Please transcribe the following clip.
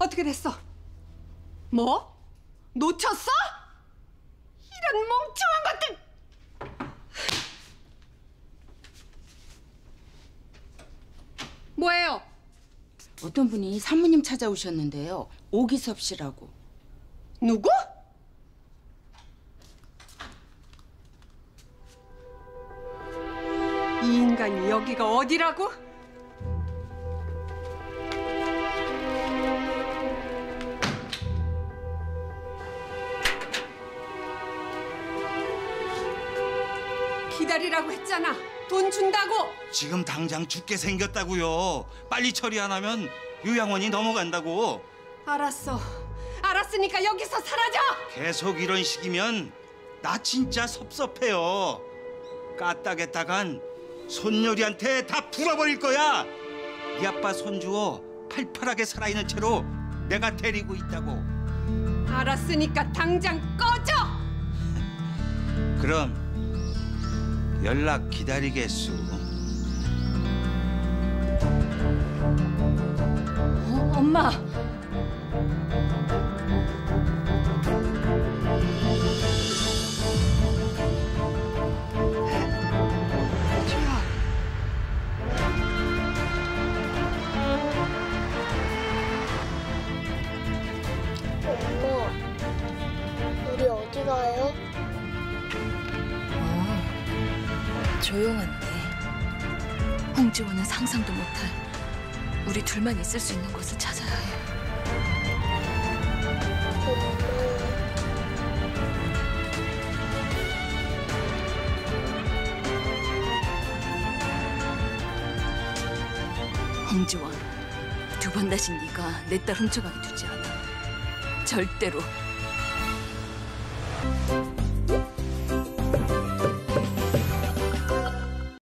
어떻게 됐어? 뭐? 놓쳤어? 이런 멍청한 것들! 뭐예요? 어떤 분이 사모님 찾아오셨는데요. 오기섭 씨라고. 누구? 이 인간이 여기가 어디라고? 기다리라고 했잖아. 돈 준다고. 지금 당장 죽게 생겼다고요. 빨리 처리 안 하면 요양원이 넘어간다고. 알았어. 알았으니까 여기서 사라져. 계속 이런 식이면 나 진짜 섭섭해요. 까딱했다간 손녀리한테 다 풀어버릴 거야. 네 아빠 손주어 팔팔하게 살아있는 채로 내가 데리고 있다고. 알았으니까 당장 꺼져. 그럼 연락 기다리겠수. 어, 엄마. 조용한데. 홍지원은 상상도 못할 우리 둘만 있을 수 있는 곳을 찾아야 해. 홍지원, 두 번 다시 네가 내 딸 훔쳐가게 두지 않아. 절대로.